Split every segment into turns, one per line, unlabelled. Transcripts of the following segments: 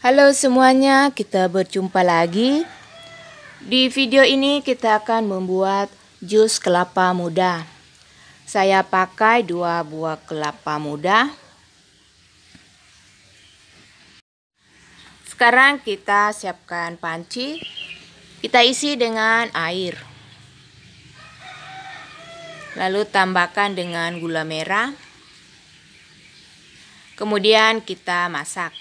Halo semuanya, kita berjumpa lagi. Di video ini kita akan membuat jus kelapa muda. Saya pakai dua buah kelapa muda. Sekarang kita siapkan panci. Kita isi dengan air. Lalu tambahkan dengan gula merah. Kemudian kita masak.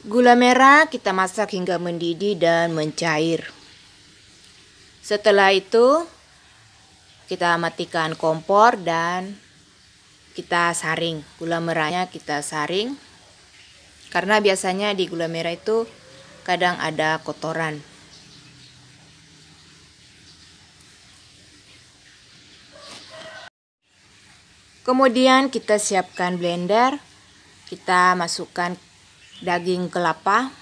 Gula merah kita masak hingga mendidih dan mencair. Setelah itu, kita matikan kompor dan kita saring. Gula merahnya kita saring. Karena biasanya di gula merah itu kadang ada kotoran. Kemudian kita siapkan blender. Kita masukkan daging kelapa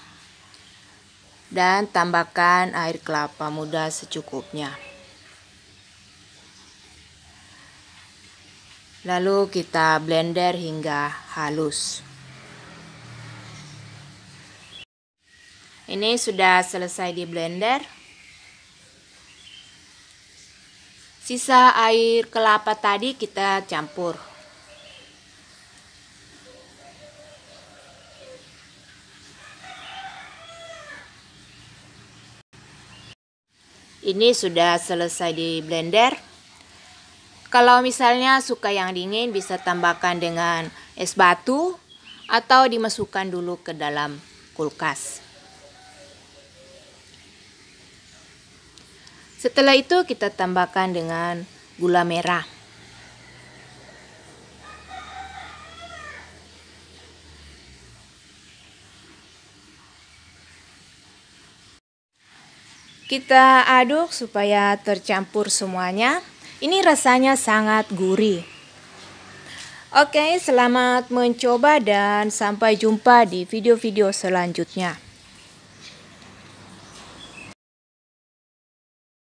dan tambahkan air kelapa muda secukupnya. Lalu kita blender hingga halus. Ini sudah selesai di blender. Sisa air kelapa tadi kita campur. Ini sudah selesai di blender. Kalau misalnya suka yang dingin bisa tambahkan dengan es batu atau dimasukkan dulu ke dalam kulkas. Setelah itu kita tambahkan dengan gula merah. Kita aduk supaya tercampur semuanya. Ini rasanya sangat gurih. Oke, selamat mencoba dan sampai jumpa di video-video selanjutnya.